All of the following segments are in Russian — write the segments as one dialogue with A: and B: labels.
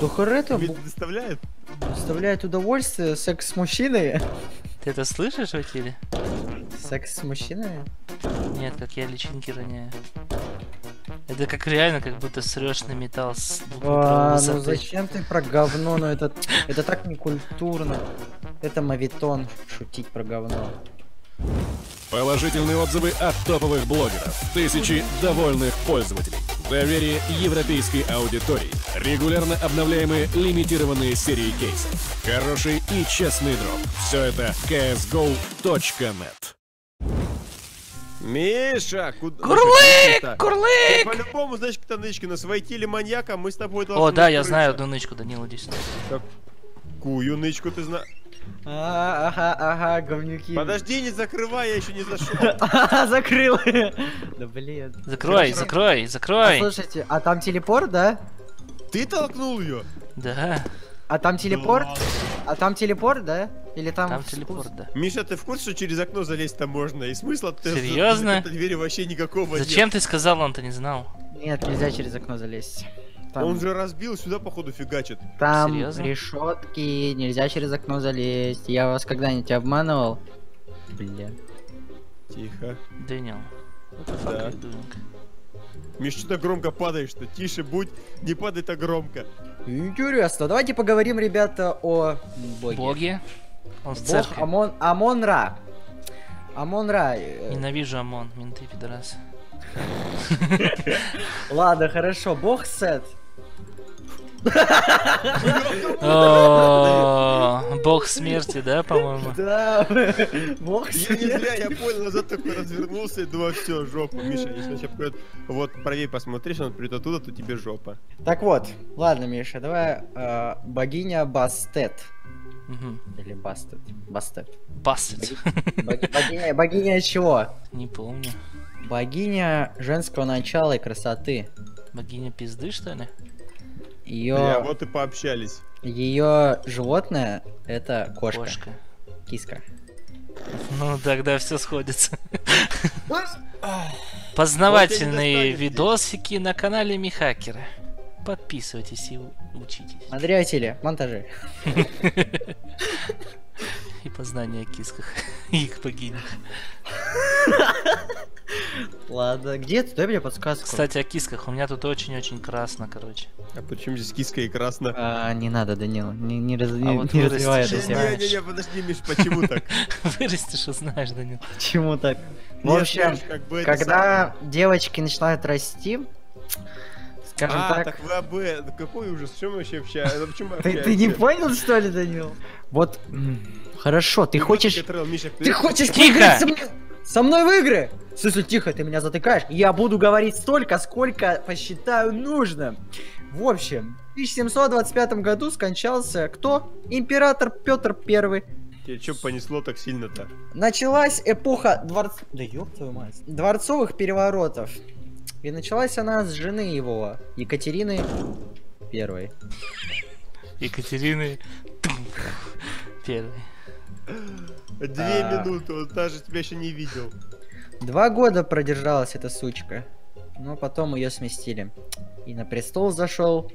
A: Духарета
B: доставляет?
A: доставляет удовольствие секс с мужчиной.
C: Ты это слышишь в эфире?
A: Секс с мужчиной?
C: Нет, как я личинки роняю. Это как реально, как будто срешь на металл с
A: А, ну зачем ты про говно? Ну это, это так некультурно. Это мавитон шутить про говно.
D: Положительные отзывы от топовых блогеров. Тысячи довольных пользователей. Доверие европейской аудитории. Регулярно обновляемые лимитированные серии кейсов. Хороший и честный дроп. Все это csgo.net.
B: Миша, куда?
C: Курлык! Курлык!
B: по-любому, значит, кто нычки нас войти маньяка, мы с тобой должны...
C: О, да, я знаю одну нычку, Данил, иди сюда.
B: Какую нычку ты знаешь?
A: А, ага, ага, говнюки.
B: Подожди, не закрывай, я еще не зашел.
A: Закрыл. Да блин.
C: Закрой, закрой, закрой.
A: слушайте, а там телепорт, да?
B: Ты толкнул ее?
C: Да,
A: А там телепорт? А там телепорт, да? Или там...
C: там телепорт, да.
B: Миша, ты в курсе, что через окно залезть-то можно? И смысла ты
C: Серьезно?
B: двери вообще никакого.
C: Зачем ты сказал, он-то не знал?
A: Нет, нельзя через окно залезть. Там,
B: Он же разбил, сюда походу фигачит.
A: там
C: Серьезно?
A: решетки, нельзя через окно залезть. Я вас когда-нибудь обманывал? Бля.
B: Тихо.
C: Дэниел.
B: Да. Миш, что-то громко падаешь-то. Тише будь, не падай так громко.
A: Интересно, давайте поговорим, ребята, о боге.
C: Боги? Он в
A: Бог
C: церкви.
A: Амон, Амон-Ра. Амон-Ра. э,
C: Ненавижу ОМОН, менты, пидорасы.
A: Ладно, хорошо, бог Сет.
C: Бог смерти, да, по-моему?
A: Да, бог
B: Я не
A: Сет.
B: зря, я понял, назад такой развернулся и думаю, все, жопа. Миша, если он сейчас придет, вот правее посмотри, если он придет оттуда, то тебе жопа.
A: Так вот, ладно, Миша, давай э, богиня Бастет. Или Бастет. Бастет.
C: Бастет.
A: Боги- Богиня, богиня чего?
C: Не помню.
A: Богиня женского начала и красоты.
C: Богиня пизды, что ли?
A: Ее,
B: Я вот и пообщались.
A: ее животное это кошка.
C: Кошка.
A: Киска.
C: Ну, тогда все сходится. Познавательные видосики на канале Михакера. Подписывайтесь и учитесь.
A: Смотрители, монтажи.
C: И познание о кисках. И их богинях.
A: Ладно, где ты? Дай мне подсказку.
C: Кстати, о кисках. У меня тут очень-очень красно, короче.
B: А почему здесь киска и красно?
A: А, не надо, Данил, не, не, раз- не-
C: А вот
A: не развивай это.
B: Не-не-не, подожди, Миш, почему так?
C: Вырастешь, узнаешь, Данил.
A: Почему так? В общем, когда девочки начинают расти, скажем
B: А,
A: так,
B: так вы об этом. Какой ужас, чем вообще общаемся?
A: Ты, ты не понял, что ли, Данил? Вот, хорошо, ты хочешь... Ты хочешь поиграть со мной, в игры? Смысле, тихо, ты меня затыкаешь. Я буду говорить столько, сколько посчитаю нужным. В общем, в 1725 году скончался кто? Император Петр Первый.
B: Тебе что понесло так сильно-то?
A: Началась эпоха дворц... Да ёб твою мать. Дворцовых переворотов. И началась она с жены его, Екатерины Первой.
C: Екатерины Первый.
B: Две
A: А.
B: минуты, он даже тебя еще не видел.
A: Два года продержалась эта сучка. Но потом ее сместили. И на престол зашел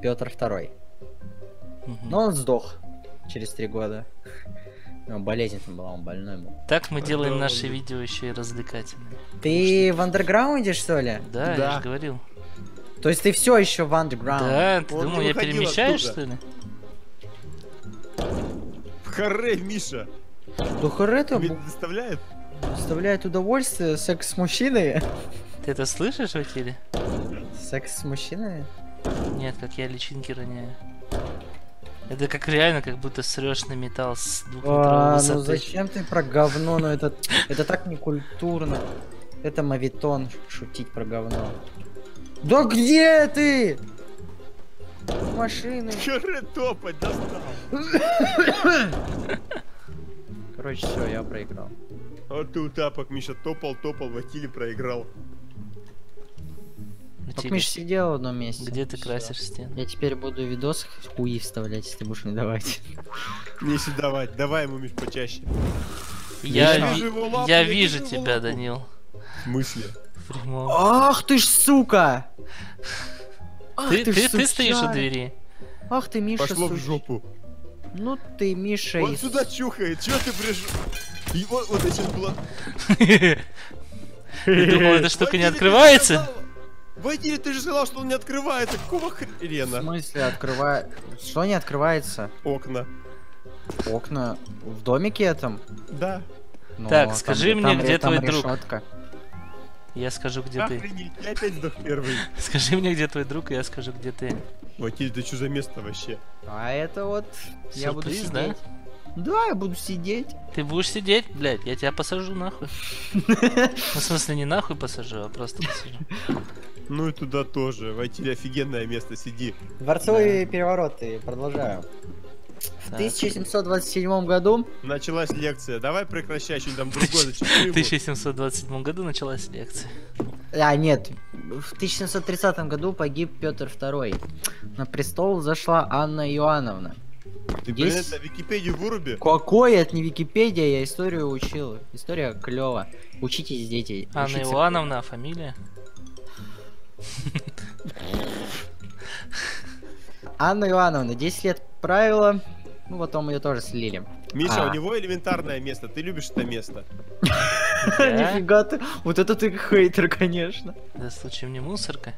A: Петр Второй. Но он сдох через три года. Ну, болезнь там была, он больной был.
C: Так мы делаем наши видео еще и развлекательными.
A: Ты в андерграунде, что ли?
C: Да, я
B: Да.
C: же говорил.
A: То есть ты все еще в андерграунде?
C: Да, ты
B: Он
C: думал, я перемещаюсь,
B: оттуда.
C: что ли?
B: Харе, Миша!
A: Духарета
B: Тебе доставляет?
A: доставляет удовольствие секс с мужчиной?
C: Ты это слышишь в эфире?
A: Секс с мужчиной?
C: Нет, как я личинки роняю. Это как реально, как будто срешь на металл с двухметровой
A: А, ну
C: высоты.
A: зачем ты про говно? Ну это, это так некультурно. Это мавитон шутить про говно. Да где ты? Машины.
B: Харе топать, достал!
A: Короче, все, я проиграл.
B: Вот ты у тапок, Миша, топал, топал, в Атиле проиграл.
A: Миш сидел в одном месте.
C: Где ты красишь стены?
A: Я теперь буду видос хуи вставлять, если будешь не давать.
B: Не если давать, давай ему, Миш, почаще.
C: Я, я
B: я
C: вижу тебя. Данил.
B: В смысле?
A: Ах ты ж сука!
C: Ты, ты, ты стоишь у двери.
A: Ах ты, Миша,
B: Пошло в жопу.
A: Ну ты, Миша,
B: Он сюда чухает, чё ты пришел? И вот, вот это сейчас было...
C: Ты думал, эта штука не
B: ты
C: открывается?
B: Вадим, ты же сказал, что он не открывается. Какого
A: В
B: хрена?
A: смысле открывает... Что не открывается?
B: Окна.
A: Окна в домике этом?
B: Да.
A: Ну,
C: Так,
A: там
C: скажи
A: ре-
C: мне,
A: там
C: где
A: там
C: твой друг?
A: решетка.
C: Я скажу, где ты.
B: Охренеть, я опять сдох первый.
C: Скажи мне, где твой друг, и я скажу, где ты.
B: Вадим, это что за место вообще?
A: А это вот... я буду
C: Сюрприз, да?
A: сидеть. Да, я буду сидеть.
C: Ты будешь сидеть, блядь, я тебя посажу нахуй. Ну, в смысле, не нахуй посажу, а просто посажу.
B: Ну и туда тоже. Войти офигенное место, сиди.
A: Дворцовые перевороты, продолжаю. В
C: Так.
A: 1727 году
B: Началась лекция. Давай прекращай, что там другое
C: В
B: зачем ему?
C: 1727 году началась лекция.
A: А, нет. В 1730 году погиб Петр II. На престол зашла Анна Иоанновна.
B: Ты, блин,
A: Есть-
B: это Википедию выруби.
A: Какой это не Википедия, я историю учил. История клево. Учитесь, дети.
C: Анна
A: учиться.
C: Иоанновна, а фамилия?
A: Анна Иоанновна, 10 лет правила. Ну, потом ее тоже слили.
B: Миша,
A: А.
B: у него элементарное место. Ты любишь это место.
A: Нифига ты. Вот это ты хейтер, конечно.
C: Это случаем не мусорка?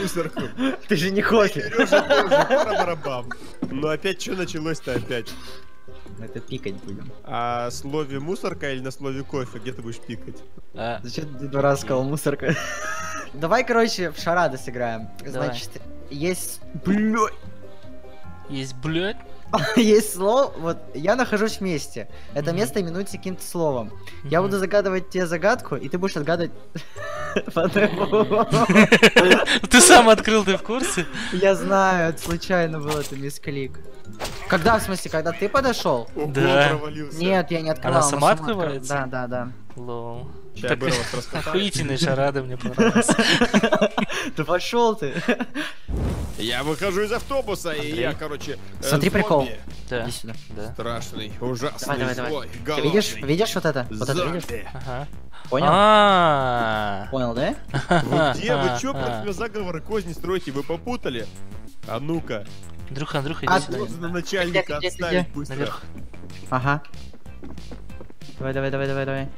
B: Мусорку.
A: Ты же не
B: тоже. Пара-барабам. Ну опять что началось-то опять?
A: Это пикать будем.
B: А слове мусорка или на слове кофе? Где ты будешь пикать?
C: А,
A: Зачем ты два раза сказал мусорка? Давай, короче, в шарады сыграем.
C: Давай.
A: Значит, есть... Блядь.
C: есть блядь?
A: Есть слово, вот я нахожусь в месте. Это место именуется каким-то словом. Я буду загадывать тебе загадку, и ты будешь отгадывать.
C: Ты сам открыл, ты в курсе?
A: Я знаю, это случайно был это мисклик. Когда, в смысле, когда ты подошел?
C: Да.
B: провалился.
A: Нет, я не открывал.
C: Она сама
A: откры-
C: открывается?
A: Да, да, да.
C: Лол.
B: Ща
C: Так охуительные шарады мне понравились.
A: Да пошел ты.
B: Я выхожу из автобуса, и я, короче... э,
A: Смотри прикол.
C: Да,
A: Иди сюда.
C: да.
B: Страшный, ужасный,
A: Давай, давай, давай.
B: злой,
A: Ты видишь, видишь вот это? Вот это видишь?
C: Ага.
A: Понял?
C: А.
A: Понял, да?
B: Вы где? Вы чё
C: А.
B: против меня заговоры козни строите? Вы попутали? А ну-ка.
C: Андрюха, Андрюха,
A: А
C: иди сюда.
B: На начальника отставить быстро.
A: Ага. Давай, давай, давай, давай, давай.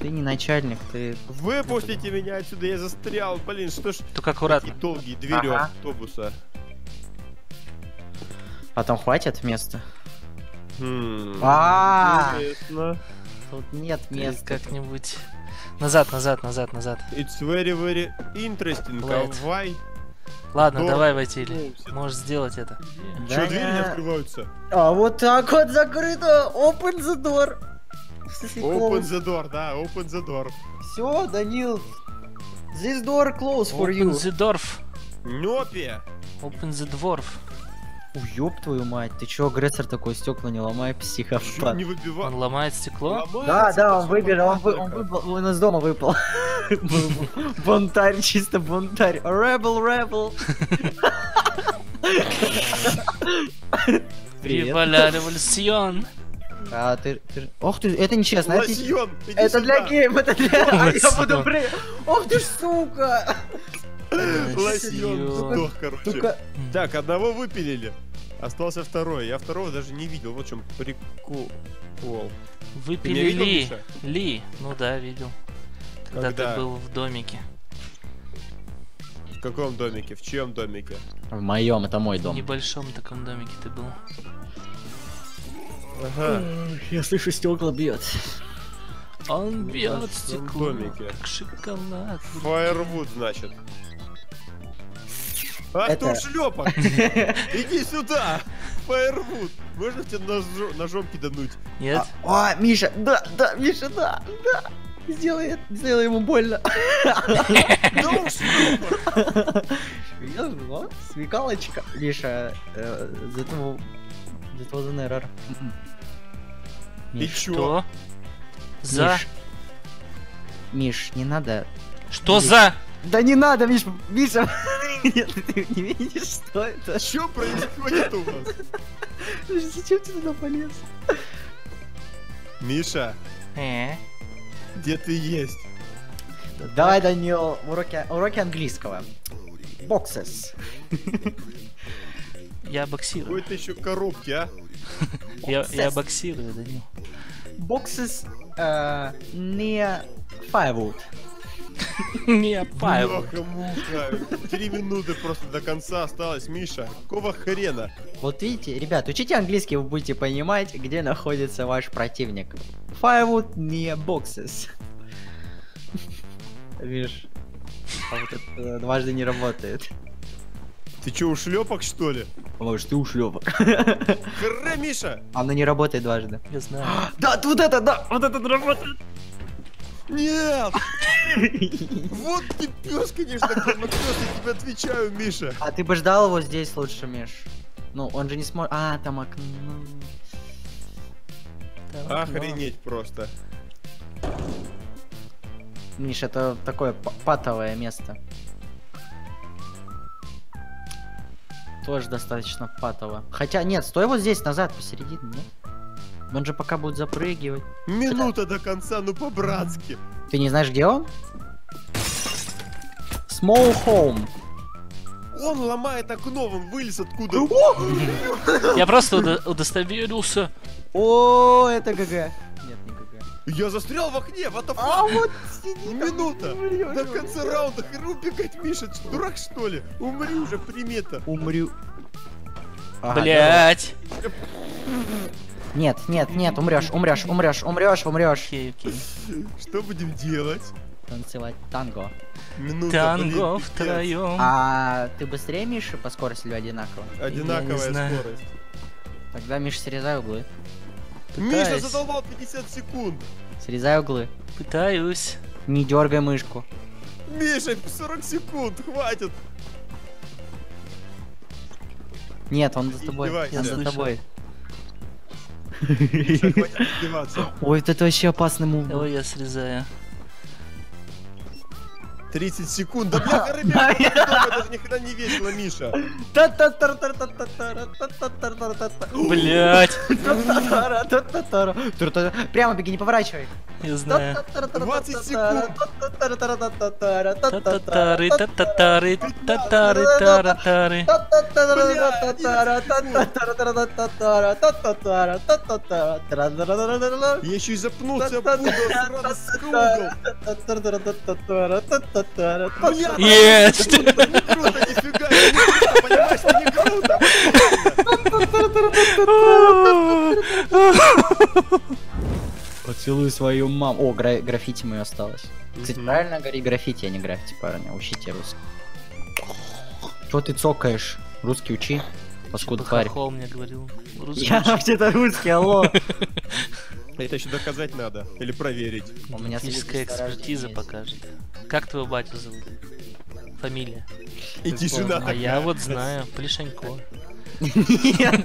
A: Ты не начальник, ты...
B: Выпустите меня отсюда, я застрял. Блин, что ж
C: Только
B: такие
C: аккуратно.
B: долгие двери
A: Ага.
B: автобуса.
A: А там хватит места?
B: Хм,
A: А.
B: Интересно.
A: Тут нет места.
C: Как-нибудь. Назад, назад, назад, назад.
B: It's very, very interesting. Давай.
C: Ладно,
B: Здорово.
C: давай, Василий. Можешь сделать это.
A: Да
B: Чё, двери не открываются?
A: А вот так вот закрыто! Open the door!
B: Open the door, да, open the door.
A: Все, Данил. This door closed for
C: Open
A: you.
C: the dwarf.
B: Нёпе!
C: Open the dwarf.
A: Ёб твою мать, ты чё, агрессор такой, стекла не ломай, психопат.
B: не выбивал?
C: Он ломает стекло.
A: Да, да, он выбежал, он, вы- он выпал, он из дома выпал. Бунтарь, чисто бунтарь. Rebel, rebel. Привет.
C: Революцион.
A: А ты, ты Ох ты, это нечестно. Это,
B: Лосьон,
A: это для гейм, это для... А я буду при... Ох ты ж, сука!
B: Лосьон,
C: Лосьон.
B: сдох, короче. Так, одного выпилили. Остался второй. Я второго даже не видел. Вот в чем прикол. Ты меня
C: Выпили
B: видел,
C: Ли. Ну да, видел. Когда,
B: Когда?
C: ты был в домике.
B: В каком домике? В чьем домике?
A: В моем, это мой
C: В
A: дом.
C: небольшом таком домике ты был.
B: Ага.
A: Я слышу, стекла бьет.
C: Он бьет стекло,
B: домике.
C: как шоколад.
B: Фаервуд, значит. А
A: Это-
B: кто шлепок? Иди сюда! Фаервуд! Можно тебе ножо- ножом кидануть?
C: Нет?
A: А, о, Миша, да, да, Миша, да, да. Сделай, это, сделай ему больно. Я вот, Смекалочка. Миша, э, wa- that was an error. М-м.
B: Ты чё?
C: Что? За?
A: Миш, Миш, не надо.
C: Что за?
A: Да не надо, Миш, Миша. Нет, ты не видишь, что это?
B: Что происходит у вас?
A: Миша, Зачем ты туда полез?
B: Миша,
C: Э?
B: где ты есть?
A: Давай, Данил, уроки, уроки английского. Boxes.
C: Я боксирую.
B: Какой-то еще коробки, а?
C: Я, я боксирую, Данил.
A: Boxes э, не firewood.
C: Не Павел.
B: Три минуты просто до конца осталось, Миша. Какого хрена?
A: Вот видите, ребят, учите английский, вы будете понимать, где находится ваш противник. Firewood не boxes. Видишь? А вот это дважды не работает.
B: Ты че, у шлепок, что ли?
A: Может, ты ушлепок.
B: Хре, Миша!
A: Оно не работает дважды.
C: Я знаю.
A: Да, вот это, да, вот это работает.
B: Нет! Вот ты пес, конечно, говнопес, я тебе отвечаю, Миша.
A: А ты бы ждал его здесь лучше, Миш. Ну, он же не сможет... А, там окно.
C: Так,
B: Охренеть просто.
A: Миш, это такое патовое место. Тоже достаточно патово. Хотя, нет, стой вот здесь, назад, посередине, нет? Он же пока будет запрыгивать.
B: Минута до конца, ну по-братски.
A: Ты не знаешь, где он? Small home.
B: Он ломает окно, он вылез откуда.
C: Я просто удо- удостоверился.
A: О, это ГГ. Нет, не ГГ.
B: Я застрял в окне, the
A: А вот сиди
B: Минута! До конца раунда хер убегать, Миша, дурак что ли? Умри уже, примета.
A: Умрю.
C: Блять.
A: Нет, нет, нет, умрешь, умрешь, умрешь, умрешь, умрешь.
C: Окей, окей.
B: Что будем делать?
A: Танцевать танго.
B: Минута,
C: Танго
B: блин,
C: втроем.
A: А ты быстрее, Миша, по скорости или одинаково?
B: Одинаковая скорость.
A: Тогда, Миша, срезай углы.
B: Миша
C: Пытаюсь.
B: задолбал 50 секунд.
A: Срезай углы.
C: Пытаюсь.
A: Не дергай мышку.
B: Миша, 40 секунд, хватит.
A: Нет, он за тобой. Он
C: Я
A: за тобой. Ой, вот это вообще опасный мув.
C: Ой, я срезаю.
B: 30 секунд. Да бляха, ребята, это даже ни хрена не весело, Миша.
C: Блять.
A: Прямо беги, не поворачивай.
C: Я знаю.
B: 20 секунд.
C: Та-та-тары, та-та-тары, та-тары, таратары.
B: Я еще и запнулся об угол, сразу сука, угол. Бля,
C: Есть!
B: не круто, нифига, не круто, понимаешь, это не круто.
A: Поцелуй свою маму. О, гра- граффити мое осталось. Кстати,
B: Мгм.
A: правильно говори граффити, а не граффити, парни. Учите русский. Что ты цокаешь? Русский учи. Паскуда тварь.
C: Хохол мне говорил. Русский
A: Я вообще-то русский, алло.
B: Это еще доказать надо, или проверить.
A: У меня о
C: экспертиза покажет. Как твоего батю зовут? Фамилия.
B: И тишина
C: А я вот знаю, Плешенько.
A: Нет.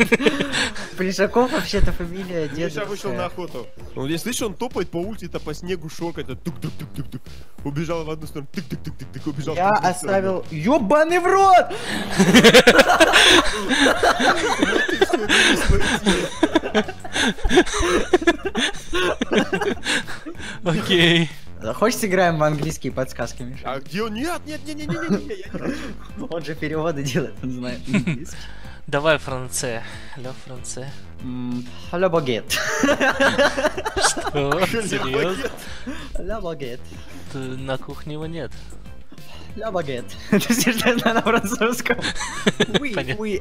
A: Плешаков вообще-то фамилия
B: Миша вышел на охоту. Он, я слышу, он топает по улице-то по снегу шоркает. Тук-тук-тук-тук-тук. Убежал в одну сторону. Тык-тык-тык-тык. Убежал в
A: Я оставил... Ёбаный в рот!
C: Окей.
A: Хочешь сыграем в английские подсказки, Миша?
B: А где он? Нет, нет, нет, нет, нет, нет, я не хочу.
A: Он же переводы делает, он знает английский.
C: Давай, Франце. Лё, Франце.
A: Ля багет.
C: Что? Серьезно?
A: Ля багет.
C: Ты- На кухне его нет.
A: Ля багет. Это все, что я знаю на французском. Уи, уи,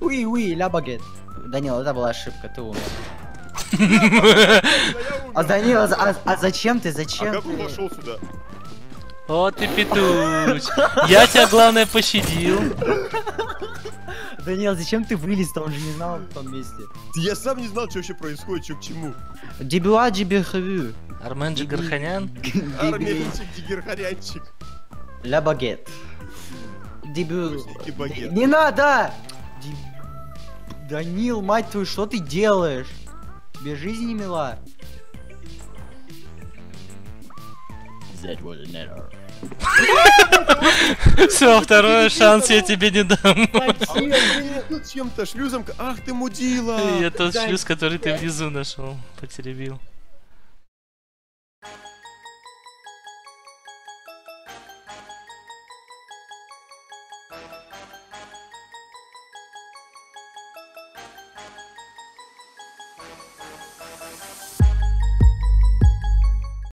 A: уи, уи, ля багет. Данил, это была ошибка, ты умер. А Данил, а, а- а зачем ты,
B: А
A: зачем
B: как он
A: ты?
B: вошел сюда?
C: О, ты петуч. Я тебя, главное, пощадил.
A: Данил, зачем ты вылез-то? Он же не знал в том месте.
B: Я сам не знал, что вообще происходит, что к чему.
A: Дебюа дебюхавю.
C: Армен Джигарханян.
B: Армянчик, дигерхарянчик.
A: Ля багет. Дебю... Не надо! Данил, мать твою, что ты делаешь? Тебе жизнь не мила.
C: Все, второй шанс я тебе не дам.
B: А тут чем-то шлюзом. Ах ты мудила!
C: Я тот
A: Да.
C: шлюз, который ты внизу нашел, потеребил.